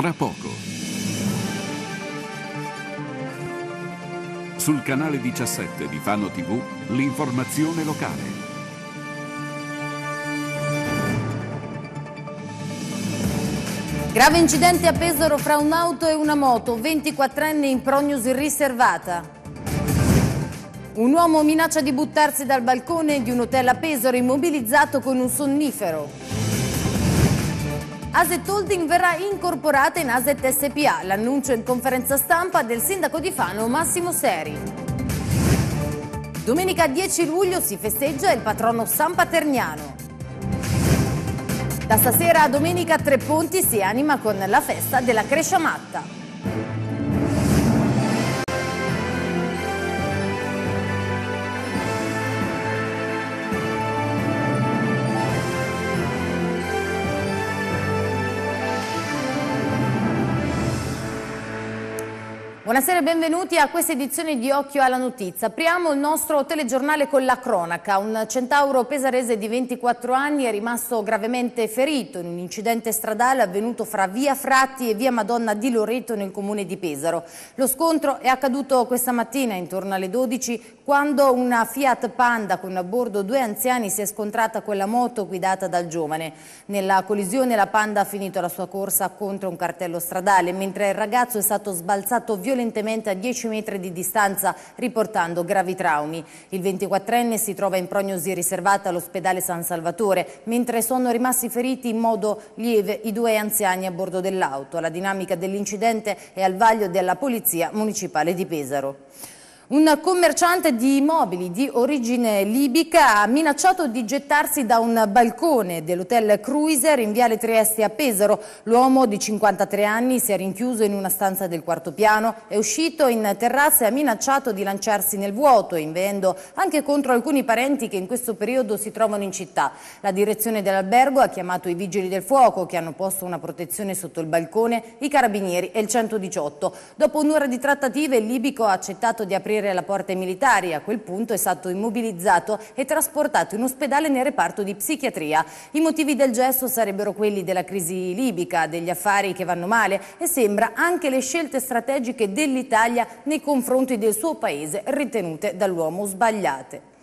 tra poco. Sul canale 17 di Fano TV, l'informazione locale. Grave incidente a Pesaro fra un'auto e una moto, 24enne in prognosi riservata. Un uomo minaccia di buttarsi dal balcone di un hotel a Pesaro immobilizzato con un sonnifero. Aset Holding verrà incorporata in Aset SPA, l'annuncio in conferenza stampa del sindaco di Fano Massimo Seri. Domenica 10 luglio si festeggia il patrono San Paterniano. Da stasera a domenica Tre Ponti si anima con la festa della Crescia Matta. Buonasera e benvenuti a questa edizione di Occhio alla Notizia. Apriamo il nostro telegiornale con la cronaca. Un centauro pesarese di 24 anni è rimasto gravemente ferito in un incidente stradale avvenuto fra via Fratti e via Madonna di Loreto nel comune di Pesaro. Lo scontro è accaduto questa mattina intorno alle 12 quando una Fiat Panda con a bordo due anziani si è scontrata con la moto guidata dal giovane. Nella collisione la Panda ha finito la sua corsa contro un cartello stradale mentre il ragazzo è stato sbalzato violentemente violentemente a 10 metri di distanza riportando gravi traumi. Il 24enne si trova in prognosi riservata all'ospedale San Salvatore, mentre sono rimasti feriti in modo lieve i due anziani a bordo dell'auto. La dinamica dell'incidente è al vaglio della Polizia Municipale di Pesaro. Un commerciante di mobili di origine libica ha minacciato di gettarsi da un balcone dell'hotel Cruiser in Viale Trieste a Pesaro. L'uomo di 53 anni si è rinchiuso in una stanza del quarto piano, è uscito in terrazza e ha minacciato di lanciarsi nel vuoto, inveendo anche contro alcuni parenti che in questo periodo si trovano in città. La direzione dell'albergo ha chiamato i vigili del fuoco che hanno posto una protezione sotto il balcone, i carabinieri e il 118. Dopo un'ora di trattative il libico ha accettato di aprire aprire la porta ai militari. A quel punto è stato immobilizzato e trasportato in ospedale nel reparto di psichiatria. I motivi del gesto sarebbero quelli della crisi libica, degli affari che vanno male e sembra anche le scelte strategiche dell'Italia nei confronti del suo paese ritenute dall'uomo sbagliate.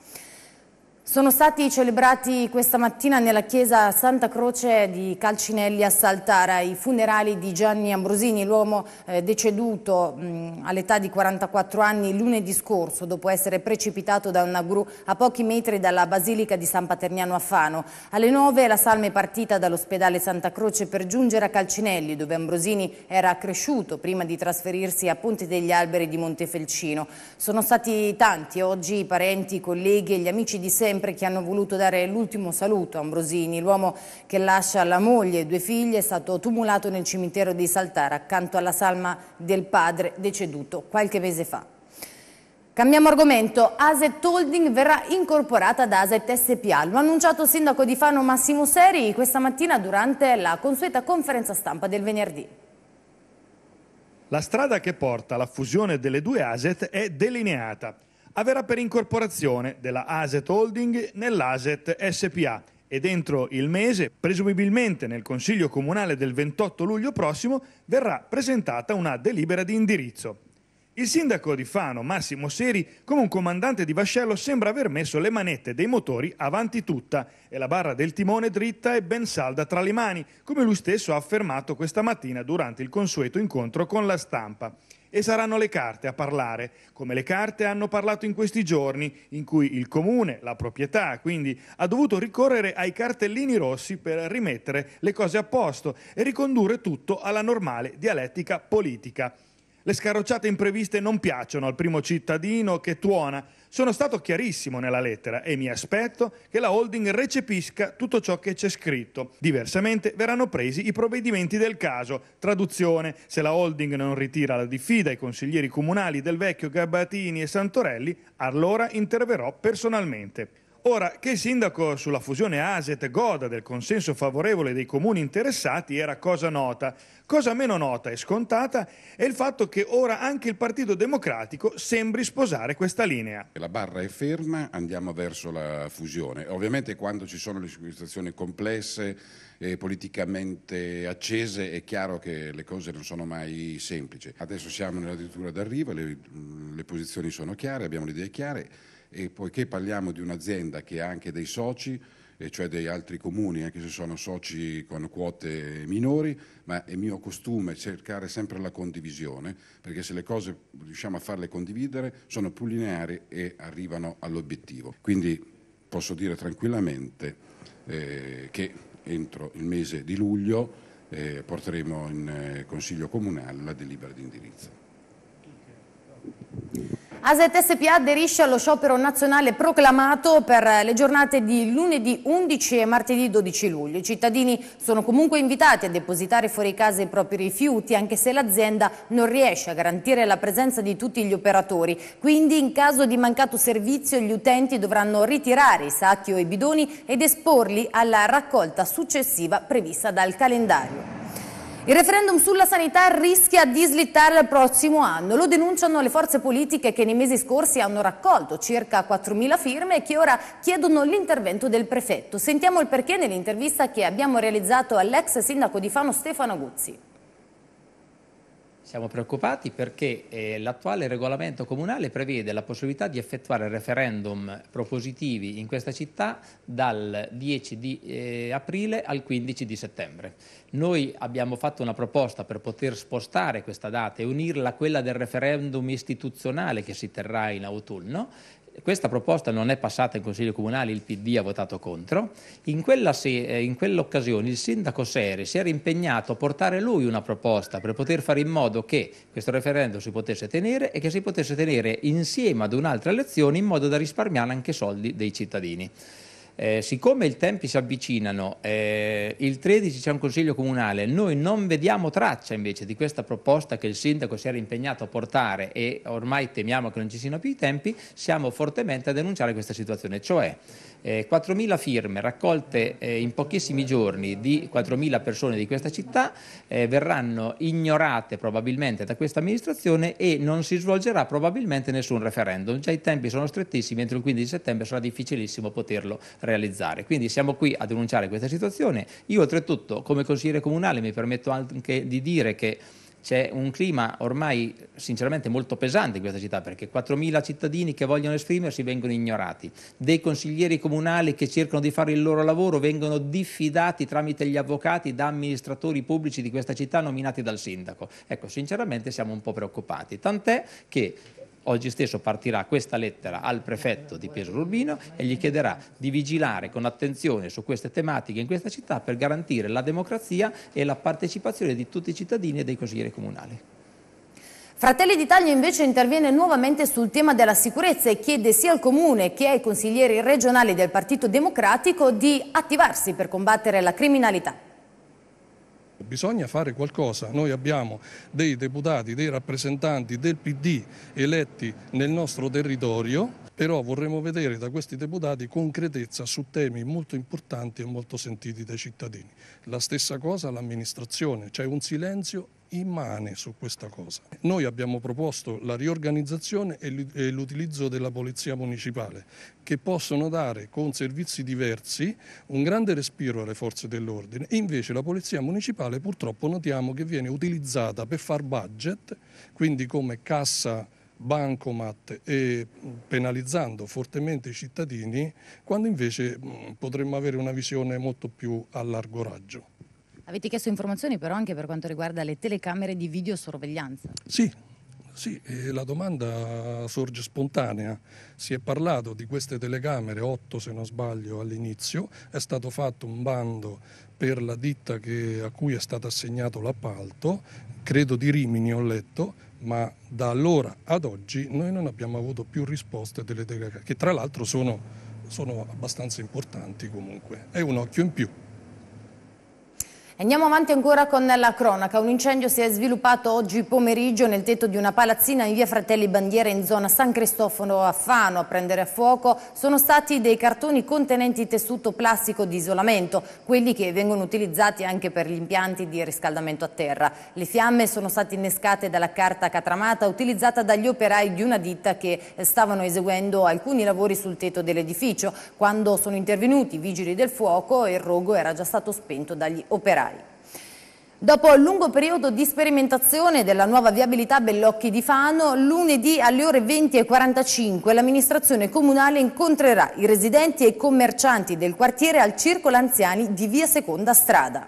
Sono stati celebrati questa mattina nella chiesa Santa Croce di Calcinelli a Saltara i funerali di Gianni Ambrosini, l'uomo eh, deceduto all'età di 44 anni lunedì scorso dopo essere precipitato da una gru a pochi metri dalla Basilica di San Paterniano a Fano. Alle 9 la salma è partita dall'ospedale Santa Croce per giungere a Calcinelli dove Ambrosini era cresciuto prima di trasferirsi a Ponte degli Alberi di Montefelcino. Sono stati tanti oggi i parenti, i colleghi e gli amici di sempre sempre che hanno voluto dare l'ultimo saluto a Ambrosini. L'uomo che lascia la moglie e due figlie è stato tumulato nel cimitero di Saltara accanto alla salma del padre deceduto qualche mese fa. Cambiamo argomento, Aset Holding verrà incorporata ad Aset SPA. Lo ha annunciato il sindaco di Fano Massimo Seri questa mattina durante la consueta conferenza stampa del venerdì. La strada che porta alla fusione delle due Aset è delineata avverrà per incorporazione della Aset Holding nell'Aset SPA e dentro il mese, presumibilmente nel Consiglio Comunale del 28 luglio prossimo, verrà presentata una delibera di indirizzo. Il sindaco di Fano, Massimo Seri, come un comandante di vascello, sembra aver messo le manette dei motori avanti tutta e la barra del timone dritta e ben salda tra le mani, come lui stesso ha affermato questa mattina durante il consueto incontro con la stampa e saranno le carte a parlare, come le carte hanno parlato in questi giorni in cui il comune, la proprietà, quindi ha dovuto ricorrere ai cartellini rossi per rimettere le cose a posto e ricondurre tutto alla normale dialettica politica. Le scarrocciate impreviste non piacciono al primo cittadino che tuona. Sono stato chiarissimo nella lettera e mi aspetto che la holding recepisca tutto ciò che c'è scritto. Diversamente verranno presi i provvedimenti del caso. Traduzione, se la holding non ritira la diffida ai consiglieri comunali del vecchio Gabatini e Santorelli, allora interverrò personalmente. Ora, che il sindaco sulla fusione ASET goda del consenso favorevole dei comuni interessati era cosa nota. Cosa meno nota e scontata è il fatto che ora anche il Partito Democratico sembri sposare questa linea. La barra è ferma, andiamo verso la fusione. Ovviamente quando ci sono le situazioni complesse e politicamente accese è chiaro che le cose non sono mai semplici. Adesso siamo nella dirittura d'arrivo, le, le posizioni sono chiare, abbiamo le idee chiare e poiché parliamo di un'azienda che ha anche dei soci, cioè degli altri comuni, anche se sono soci con quote minori, ma è mio costume cercare sempre la condivisione, perché se le cose riusciamo a farle condividere sono più lineari e arrivano all'obiettivo. Quindi posso dire tranquillamente eh, che entro il mese di luglio eh, porteremo in eh, Consiglio Comunale la delibera di indirizzo. ASET SPA aderisce allo sciopero nazionale proclamato per le giornate di lunedì 11 e martedì 12 luglio. I cittadini sono comunque invitati a depositare fuori casa i propri rifiuti anche se l'azienda non riesce a garantire la presenza di tutti gli operatori. Quindi in caso di mancato servizio gli utenti dovranno ritirare i sacchi o i bidoni ed esporli alla raccolta successiva prevista dal calendario. Il referendum sulla sanità rischia di slittare al prossimo anno. Lo denunciano le forze politiche che nei mesi scorsi hanno raccolto circa 4.000 firme e che ora chiedono l'intervento del prefetto. Sentiamo il perché nell'intervista che abbiamo realizzato all'ex sindaco di Fano Stefano Guzzi. Siamo preoccupati perché eh, l'attuale regolamento comunale prevede la possibilità di effettuare referendum propositivi in questa città dal 10 di eh, aprile al 15 di settembre. Noi abbiamo fatto una proposta per poter spostare questa data e unirla a quella del referendum istituzionale che si terrà in autunno questa proposta non è passata in Consiglio Comunale, il PD ha votato contro. Eh, in quell'occasione il sindaco Seri si era impegnato a portare lui una proposta per poter fare in modo che questo referendum si potesse tenere e che si potesse tenere insieme ad un'altra elezione in modo da risparmiare anche soldi dei cittadini. Eh, siccome i tempi si avvicinano, eh, il 13 c'è un consiglio comunale, noi non vediamo traccia invece di questa proposta che il sindaco si era impegnato a portare e ormai temiamo che non ci siano più i tempi, siamo fortemente a denunciare questa situazione, cioè eh, 4.000 firme raccolte eh, in pochissimi giorni di 4.000 persone di questa città eh, verranno ignorate probabilmente da questa amministrazione e non si svolgerà probabilmente nessun referendum. Già i tempi sono strettissimi, entro il 15 settembre sarà difficilissimo poterlo realizzare. Quindi siamo qui a denunciare questa situazione. Io oltretutto come consigliere comunale mi permetto anche di dire che c'è un clima ormai sinceramente molto pesante in questa città perché 4.000 cittadini che vogliono esprimersi vengono ignorati, dei consiglieri comunali che cercano di fare il loro lavoro vengono diffidati tramite gli avvocati da amministratori pubblici di questa città nominati dal sindaco. Ecco, sinceramente siamo un po' preoccupati, tant'è che Oggi stesso partirà questa lettera al prefetto di Pesaro Urbino e gli chiederà di vigilare con attenzione su queste tematiche in questa città per garantire la democrazia e la partecipazione di tutti i cittadini e dei consiglieri comunali. Fratelli d'Italia invece interviene nuovamente sul tema della sicurezza e chiede sia al Comune che ai consiglieri regionali del Partito Democratico di attivarsi per combattere la criminalità. Bisogna fare qualcosa, noi abbiamo dei deputati, dei rappresentanti del PD eletti nel nostro territorio, però vorremmo vedere da questi deputati concretezza su temi molto importanti e molto sentiti dai cittadini. La stessa cosa l'amministrazione, c'è un silenzio immane su questa cosa. Noi abbiamo proposto la riorganizzazione e l'utilizzo della polizia municipale che possono dare con servizi diversi un grande respiro alle forze dell'ordine invece la polizia municipale purtroppo notiamo che viene utilizzata per far budget, quindi come cassa bancomat e penalizzando fortemente i cittadini, quando invece potremmo avere una visione molto più a largo raggio. Avete chiesto informazioni però anche per quanto riguarda le telecamere di videosorveglianza? Sì, sì, la domanda sorge spontanea. Si è parlato di queste telecamere, 8 se non sbaglio all'inizio, è stato fatto un bando per la ditta che, a cui è stato assegnato l'appalto, credo di Rimini ho letto, ma da allora ad oggi noi non abbiamo avuto più risposte delle telecamere, che tra l'altro sono, sono abbastanza importanti comunque. È un occhio in più. Andiamo avanti ancora con la cronaca. Un incendio si è sviluppato oggi pomeriggio nel tetto di una palazzina in via Fratelli Bandiera in zona San Cristoforo a Fano. A prendere a fuoco sono stati dei cartoni contenenti tessuto plastico di isolamento, quelli che vengono utilizzati anche per gli impianti di riscaldamento a terra. Le fiamme sono state innescate dalla carta catramata utilizzata dagli operai di una ditta che stavano eseguendo alcuni lavori sul tetto dell'edificio. Quando sono intervenuti i vigili del fuoco il rogo era già stato spento dagli operai. Dopo un lungo periodo di sperimentazione della nuova viabilità Bellocchi di Fano, lunedì alle ore 20.45 l'amministrazione comunale incontrerà i residenti e i commercianti del quartiere al Circolo Anziani di Via Seconda Strada.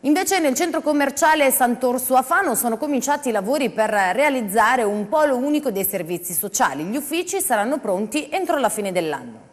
Invece nel centro commerciale Sant'Orso a Fano sono cominciati i lavori per realizzare un polo unico dei servizi sociali. Gli uffici saranno pronti entro la fine dell'anno.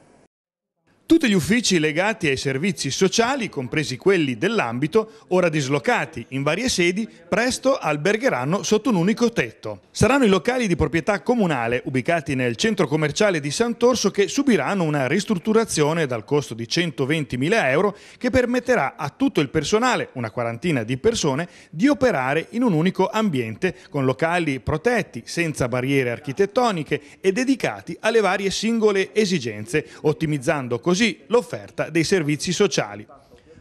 Tutti gli uffici legati ai servizi sociali, compresi quelli dell'ambito, ora dislocati in varie sedi, presto albergheranno sotto un unico tetto. Saranno i locali di proprietà comunale ubicati nel centro commerciale di Sant'Orso che subiranno una ristrutturazione dal costo di 120.000 euro che permetterà a tutto il personale, una quarantina di persone, di operare in un unico ambiente con locali protetti, senza barriere architettoniche e dedicati alle varie singole esigenze, ottimizzando così così l'offerta dei servizi sociali.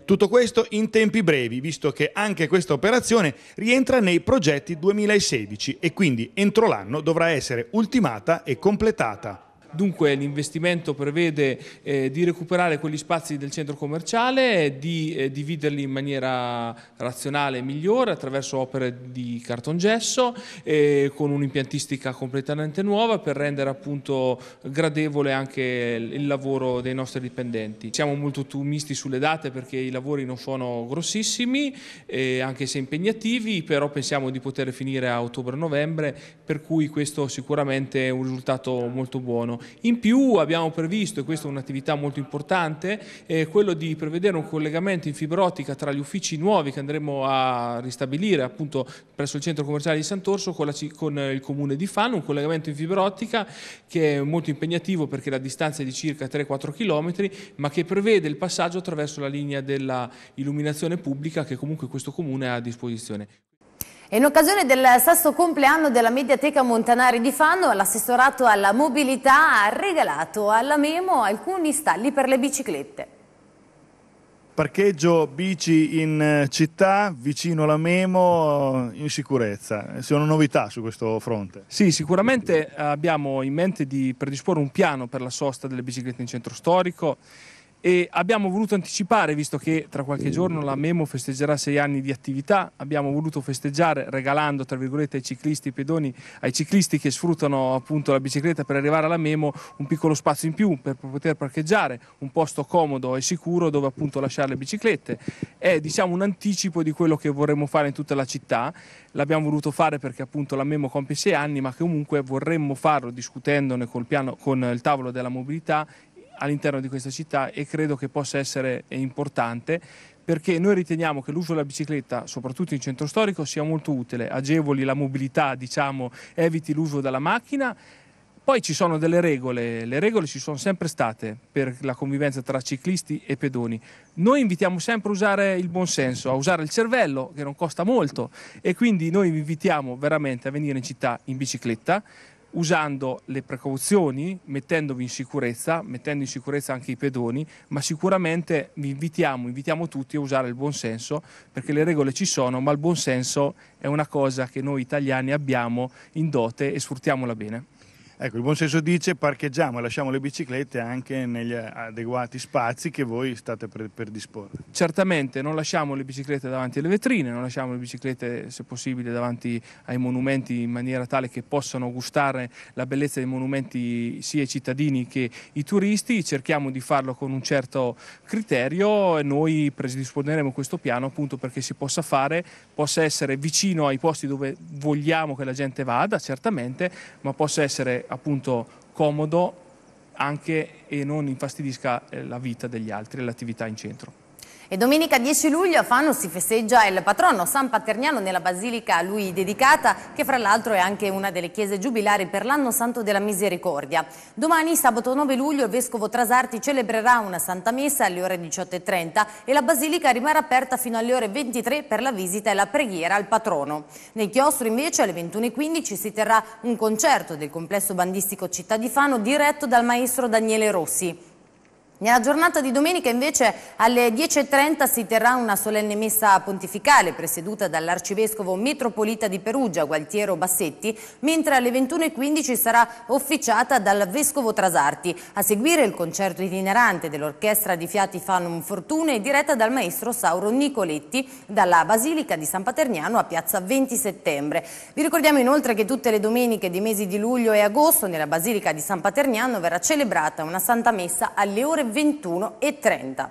Tutto questo in tempi brevi, visto che anche questa operazione rientra nei progetti 2016 e quindi entro l'anno dovrà essere ultimata e completata. Dunque l'investimento prevede eh, di recuperare quegli spazi del centro commerciale, di eh, dividerli in maniera razionale e migliore attraverso opere di cartongesso eh, con un'impiantistica completamente nuova per rendere appunto gradevole anche il lavoro dei nostri dipendenti. Siamo molto ottimisti sulle date perché i lavori non sono grossissimi eh, anche se impegnativi, però pensiamo di poter finire a ottobre-novembre per cui questo sicuramente è un risultato molto buono. In più abbiamo previsto, e questa è un'attività molto importante, eh, quello di prevedere un collegamento in fibra ottica tra gli uffici nuovi che andremo a ristabilire appunto presso il centro commerciale di Sant'Orso con, con il comune di Fano, un collegamento in fibra ottica che è molto impegnativo perché la distanza è di circa 3-4 km, ma che prevede il passaggio attraverso la linea della illuminazione pubblica che comunque questo comune ha a disposizione. In occasione del sesto compleanno della Mediateca Montanari di Fano, l'assessorato alla mobilità ha regalato alla Memo alcuni stalli per le biciclette. Parcheggio bici in eh, città, vicino alla Memo, in sicurezza. Sono novità su questo fronte? Sì, sicuramente abbiamo in mente di predisporre un piano per la sosta delle biciclette in centro storico e abbiamo voluto anticipare, visto che tra qualche giorno la Memo festeggerà sei anni di attività, abbiamo voluto festeggiare regalando tra virgolette ai ciclisti, ai pedoni, ai ciclisti che sfruttano appunto la bicicletta per arrivare alla Memo un piccolo spazio in più per poter parcheggiare, un posto comodo e sicuro dove appunto lasciare le biciclette. È diciamo un anticipo di quello che vorremmo fare in tutta la città, l'abbiamo voluto fare perché appunto la Memo compie sei anni, ma comunque vorremmo farlo discutendone piano, con il tavolo della mobilità all'interno di questa città e credo che possa essere importante perché noi riteniamo che l'uso della bicicletta, soprattutto in centro storico, sia molto utile, agevoli la mobilità, diciamo, eviti l'uso della macchina. Poi ci sono delle regole, le regole ci sono sempre state per la convivenza tra ciclisti e pedoni. Noi invitiamo sempre a usare il buonsenso, a usare il cervello, che non costa molto, e quindi noi vi invitiamo veramente a venire in città in bicicletta, usando le precauzioni, mettendovi in sicurezza, mettendo in sicurezza anche i pedoni, ma sicuramente vi invitiamo, invitiamo tutti a usare il buonsenso perché le regole ci sono, ma il buonsenso è una cosa che noi italiani abbiamo in dote e sfruttiamola bene. Ecco, il buon senso dice parcheggiamo e lasciamo le biciclette anche negli adeguati spazi che voi state per, per, disporre. Certamente, non lasciamo le biciclette davanti alle vetrine, non lasciamo le biciclette se possibile davanti ai monumenti in maniera tale che possano gustare la bellezza dei monumenti sia i cittadini che i turisti, cerchiamo di farlo con un certo criterio e noi predisponeremo questo piano appunto perché si possa fare, possa essere vicino ai posti dove vogliamo che la gente vada, certamente, ma possa essere appunto comodo anche e non infastidisca eh, la vita degli altri e l'attività in centro. E domenica 10 luglio a Fano si festeggia il patrono San Paterniano nella basilica a lui dedicata, che fra l'altro è anche una delle chiese giubilari per l'anno santo della misericordia. Domani, sabato 9 luglio, il vescovo Trasarti celebrerà una santa messa alle ore 18.30 e la basilica rimarrà aperta fino alle ore 23 per la visita e la preghiera al patrono. Nel chiostro invece alle 21.15 si terrà un concerto del complesso bandistico Città di Fano diretto dal maestro Daniele Rossi. Nella giornata di domenica invece alle 10.30 si terrà una solenne messa pontificale presieduta dall'arcivescovo metropolita di Perugia, Gualtiero Bassetti, mentre alle 21.15 sarà officiata dal vescovo Trasarti. A seguire il concerto itinerante dell'orchestra di Fiati Fanum Fortune diretta dal maestro Sauro Nicoletti dalla Basilica di San Paterniano a piazza 20 settembre. Vi ricordiamo inoltre che tutte le domeniche dei mesi di luglio e agosto nella Basilica di San Paterniano verrà celebrata una Santa Messa alle ore 21 e 30.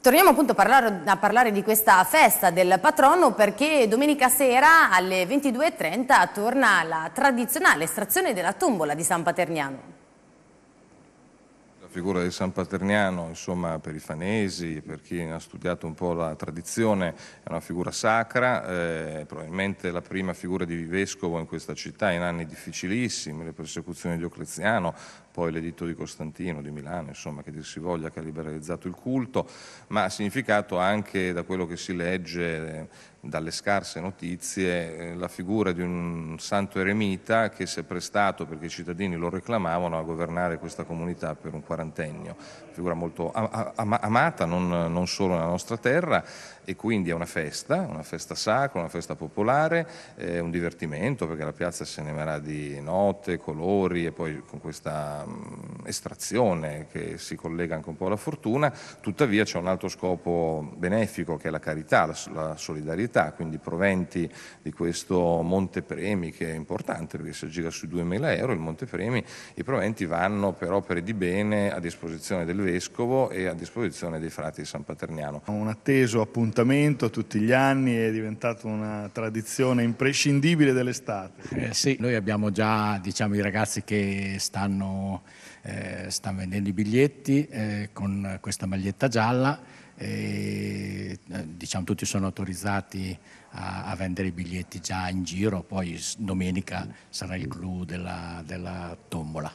Torniamo appunto a parlare, a parlare, di questa festa del patrono perché domenica sera alle 22.30 torna la tradizionale estrazione della tombola di San Paterniano. La figura di San Paterniano, insomma, per i fanesi, per chi ha studiato un po' la tradizione, è una figura sacra, eh, probabilmente la prima figura di vescovo in questa città in anni difficilissimi, le persecuzioni di Diocleziano, poi l'editto di Costantino di Milano, insomma, che dir si voglia, che ha liberalizzato il culto, ma ha significato anche da quello che si legge dalle scarse notizie eh, la figura di un santo eremita che si è prestato, perché i cittadini lo reclamavano, a governare questa comunità per un quarantennio. Figura molto amata non, solo nella nostra terra e quindi è una festa, una festa sacra, una festa popolare, è un divertimento perché la piazza si animerà di notte, colori e poi con questa mh, estrazione che si collega anche un po' alla fortuna, tuttavia c'è un altro scopo benefico che è la carità, la solidarietà, quindi i proventi di questo montepremi che è importante perché si aggira sui 2.000 euro, il montepremi, i proventi vanno per opere di bene a disposizione del Vescovo e a disposizione dei frati di San Paterniano. Un atteso appuntamento tutti gli anni, è diventato una tradizione imprescindibile dell'estate. Eh, sì, noi abbiamo già diciamo, i ragazzi che stanno, eh, stanno vendendo i biglietti eh, con questa maglietta gialla. E, eh, diciamo, tutti sono autorizzati a, a, vendere i biglietti già in giro, poi domenica sarà il clou della, della tombola.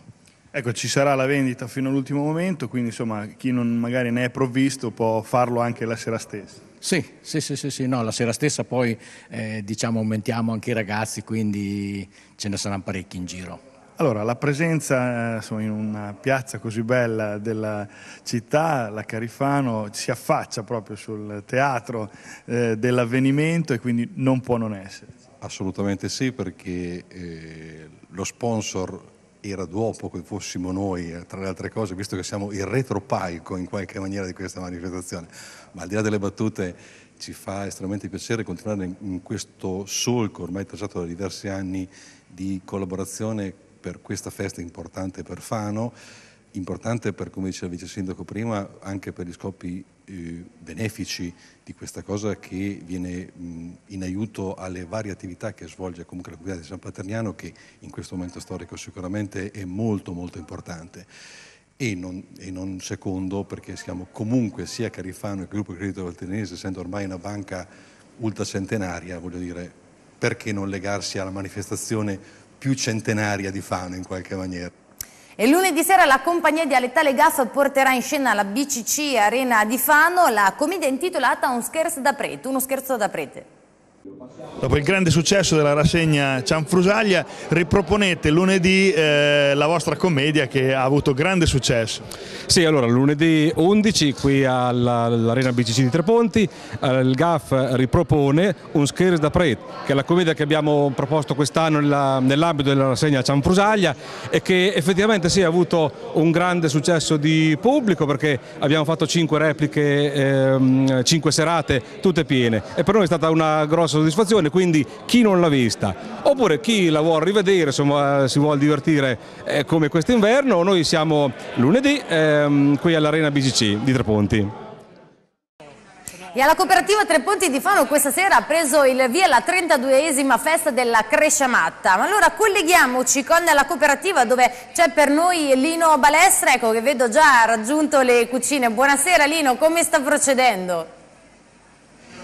Ecco, ci sarà la vendita fino all'ultimo momento, quindi insomma chi non magari ne è provvisto può farlo anche la sera stessa. Sì, sì, sì, sì, sì. No, la sera stessa poi eh, diciamo aumentiamo anche i ragazzi, quindi ce ne saranno parecchi in giro. Allora, la presenza insomma, in una piazza così bella della città, la Carifano, si affaccia proprio sul teatro eh, dell'avvenimento e quindi non può non essere. Assolutamente sì, perché eh, lo sponsor era dopo che fossimo noi, eh, tra le altre cose, visto che siamo il retropalco in qualche maniera di questa manifestazione. Ma al di là delle battute ci fa estremamente piacere continuare in questo solco ormai tracciato da diversi anni di collaborazione per questa festa importante per Fano importante per, come diceva il vice sindaco prima, anche per gli scopi eh, benefici di questa cosa che viene mh, in aiuto alle varie attività che svolge comunque la comunità di San Paterniano che in questo momento storico sicuramente è molto molto importante. E non, e non secondo perché siamo comunque sia Carifano che il gruppo Credito Valternese, essendo ormai una banca ultracentenaria, voglio dire, perché non legarsi alla manifestazione più centenaria di Fano in qualche maniera? E lunedì sera la compagnia dialettale Gas porterà in scena la BCC Arena di Fano la commedia intitolata Un scherzo da prete, uno scherzo da prete. Dopo il grande successo della rassegna Cianfrusaglia, riproponete lunedì eh, la vostra commedia che ha avuto grande successo. Sì, allora lunedì 11 qui all'Arena BCC di Treponti eh, il GAF ripropone Un scherzo da prete, che è la commedia che abbiamo proposto quest'anno nell'ambito della rassegna Cianfrusaglia e che effettivamente sì, ha avuto un grande successo di pubblico perché abbiamo fatto 5 repliche, ehm, 5 serate tutte piene e per noi è stata una grossa soddisfazione, quindi chi non l'ha vista, oppure chi la vuole rivedere, insomma, si vuole divertire eh, come quest'inverno, noi siamo lunedì ehm, qui all'Arena BCC di Treponti. E alla cooperativa Tre Ponti di Fano questa sera ha preso il via la 32esima festa della Crescia Matta. Ma allora colleghiamoci con la cooperativa dove c'è per noi Lino Balestra, ecco che vedo già ha raggiunto le cucine. Buonasera Lino, come sta procedendo?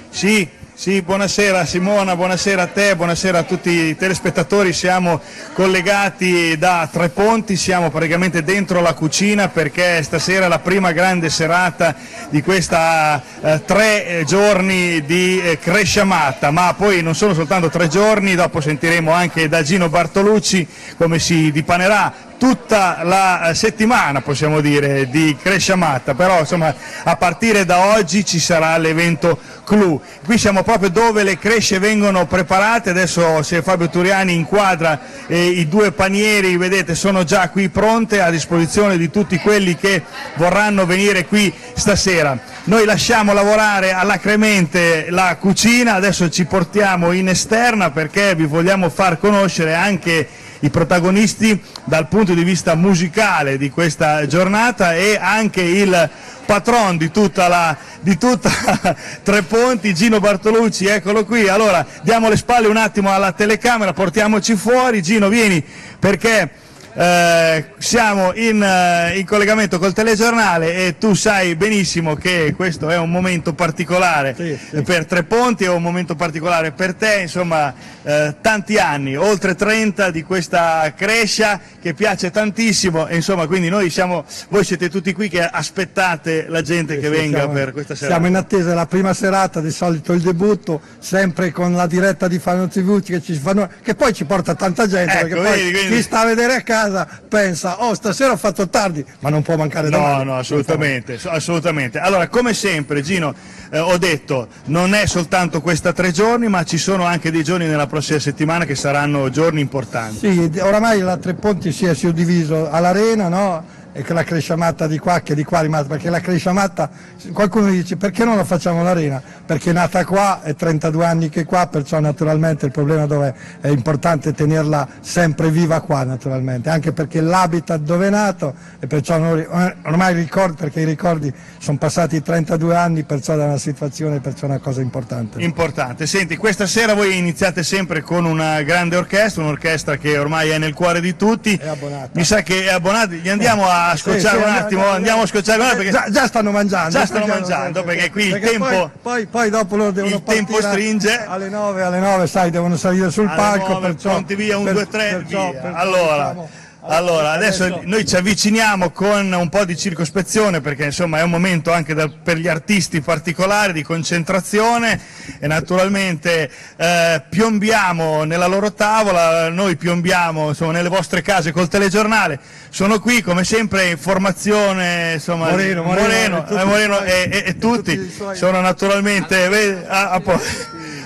Sì, sì, buonasera Simona, buonasera a te, buonasera a tutti i telespettatori, siamo collegati da Tre Ponti, siamo praticamente dentro la cucina perché stasera è la prima grande serata di questa eh, tre eh, giorni di eh, Cresciamata, ma poi non sono soltanto tre giorni, dopo sentiremo anche da Gino Bartolucci come si dipanerà tutta la eh, settimana possiamo dire di Cresciamata, però insomma a partire da oggi ci sarà l'evento clou. Qui siamo proprio dove le cresce vengono preparate, adesso se Fabio Turiani inquadra eh, i due panieri, vedete sono già qui pronte a disposizione di tutti quelli che vorranno venire qui stasera. Noi lasciamo lavorare alacremente la cucina, adesso ci portiamo in esterna perché vi vogliamo far conoscere anche i protagonisti dal punto di vista musicale di questa giornata e anche il patron di tutta, la, di tutta Tre Ponti, Gino Bartolucci, eccolo qui. Allora diamo le spalle un attimo alla telecamera, portiamoci fuori. Gino vieni perché eh, siamo in, eh, in, collegamento col telegiornale e tu sai benissimo che questo è un momento particolare sì, sì. per Tre Ponti, è un momento particolare per te, insomma eh, tanti anni, oltre 30 di questa crescia che piace tantissimo e insomma quindi noi siamo, voi siete tutti qui che aspettate la gente sì, che venga siamo, per questa serata. Siamo in attesa della prima serata, di solito il debutto, sempre con la diretta di Fano TV che, ci fanno, che poi ci porta tanta gente, ecco, perché poi quindi... chi sta a vedere a casa casa pensa, oh stasera ho fatto tardi, ma non può mancare domani. No, no, assolutamente, assolutamente. Allora, come sempre Gino, eh, ho detto, non è soltanto questa tre giorni, ma ci sono anche dei giorni nella prossima settimana che saranno giorni importanti. Sì, oramai la Tre Ponti si è suddiviso all'arena, no? E che la cresciamatta di qua che di qua rimasta, perché la cresciamatta, qualcuno dice perché non la facciamo l'arena? Perché è nata qua, è 32 anni che è qua, perciò naturalmente il problema dove è importante tenerla sempre viva qua naturalmente, anche perché l'habitat dove è nato e perciò ormai ricordi, perché i ricordi sono passati 32 anni, perciò è una situazione, perciò è una cosa importante. Importante, senti, questa sera voi iniziate sempre con una grande orchestra, un'orchestra che ormai è nel cuore di tutti, è mi sa che è abbonata, gli andiamo a a scocciare sì, un attimo, andiamo, andiamo a scocciare un attimo perché già, già stanno mangiando. Già stanno mangiando perché, qui il tempo poi, poi, poi, dopo loro devono il tempo stringe. Alle 9, alle 9, sai, devono salire sul alle palco 9, perciò, pronti via un 2 3 via. Perciò, allora diciamo, allora, adesso noi ci avviciniamo con un po' di circospezione perché insomma è un momento anche da, per gli artisti particolari di concentrazione e naturalmente eh, piombiamo nella loro tavola, noi piombiamo insomma, nelle vostre case col telegiornale, sono qui come sempre informazione insomma, Moreno, Moreno, Moreno, eh, Moreno e, e, e, tutti, tutti sono naturalmente... Vedi, a, a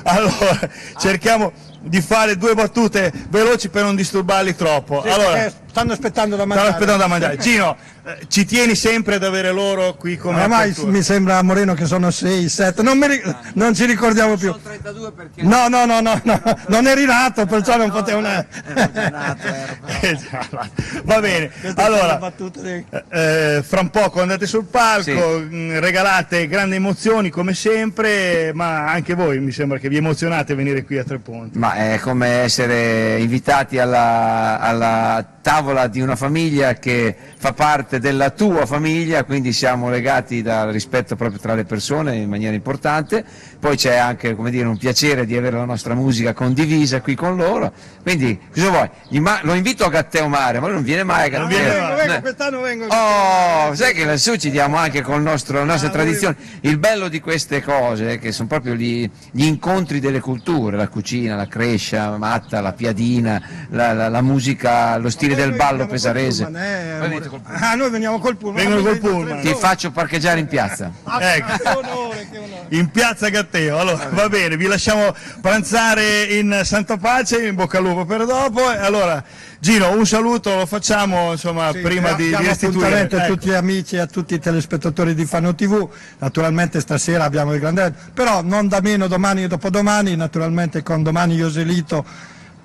allora, cerchiamo di fare due battute veloci per non disturbarli troppo. Allora, stanno aspettando da mangiare. Stanno aspettando da mangiare. Gino, eh, ci tieni sempre ad avere loro qui come Ormai apertura. mi sembra a Moreno che sono 6, 7, non, mi, non ci ricordiamo più. Sono 32 perché... No, no, no, no, no, non eri nato, perciò non no, potevo... Esatto. Va bene, allora, eh, fra un poco andate sul palco, sì. Mm, regalate grandi emozioni come sempre, ma anche voi mi sembra che vi emozionate a venire qui a Tre Ponti. Ma è come essere invitati alla, alla tavola di una famiglia che fa parte della tua famiglia, quindi siamo legati dal rispetto proprio tra le persone in maniera importante, poi c'è anche dire, un piacere di avere la nostra musica condivisa qui con loro, quindi cosa vuoi? Lo invito a Gatteo Mare, ma lui non viene mai a Gatteo. Vengo, vengo, quest'anno vengo. Oh, sai che lassù ci diamo anche con nostro, la nostra ah, tradizione. Il bello di queste cose è che sono proprio gli, gli, incontri delle culture, la cucina, la crescia matta, la piadina, la, la, la musica, lo stile del ballo pesarese. Pullman, eh, ah, noi veniamo col pullman. Vengono col pullman. Ti faccio parcheggiare in piazza. Ah, ecco. Che onore, che onore. In piazza Gatteo. Allora, va bene, vi lasciamo pranzare in Santa Pace, in bocca al lupo per dopo. Allora, Gino, un saluto lo facciamo insomma, sì, prima di, di restituire. Ecco. a tutti gli amici e a tutti i telespettatori di Fano TV. Naturalmente stasera abbiamo il grande però non da meno domani e dopodomani, naturalmente con domani Ioselito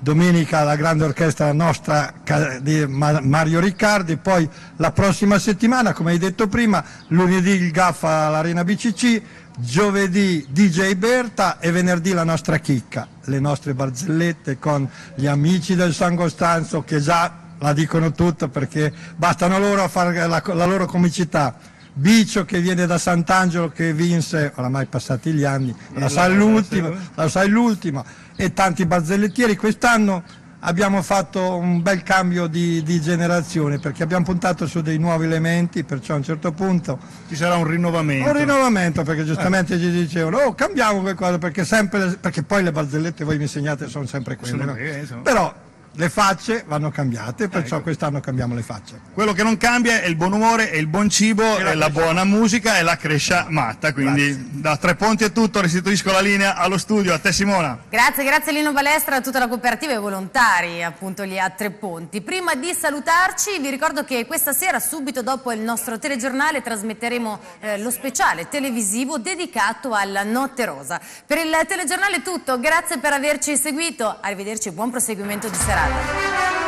domenica la grande orchestra nostra di Mario Riccardi, poi la prossima settimana, come hai detto prima, lunedì il GAF all'Arena BCC, giovedì DJ Berta e venerdì la nostra chicca, le nostre barzellette con gli amici del San Costanzo che già la dicono tutta perché bastano loro a fare la, la loro comicità. Bicio che viene da Sant'Angelo che vinse, oramai passati gli anni, la sai l'ultima, la sai l'ultima, e tanti barzellettieri. Quest'anno abbiamo fatto un bel cambio di, di, generazione perché abbiamo puntato su dei nuovi elementi, perciò a un certo punto ci sarà un rinnovamento. Un rinnovamento perché giustamente eh. ci dicevano oh cambiamo qualcosa perché, sempre, perché poi le barzellette voi mi insegnate sono sempre quelle. Sono no? Però le facce vanno cambiate, perciò ecco. quest'anno cambiamo le facce. Quello che non cambia è il buon umore, è il buon cibo, è la, buona musica e la crescia matta. Quindi grazie. da Tre Ponti è tutto, restituisco la linea allo studio. A te Simona. Grazie, grazie Lino Balestra, a tutta la cooperativa e ai volontari appunto lì a Tre Ponti. Prima di salutarci vi ricordo che questa sera, subito dopo il nostro telegiornale, trasmetteremo eh, lo speciale televisivo dedicato alla Notte Rosa. Per il telegiornale è tutto, grazie per averci seguito, arrivederci e buon proseguimento di serata. Sagrada.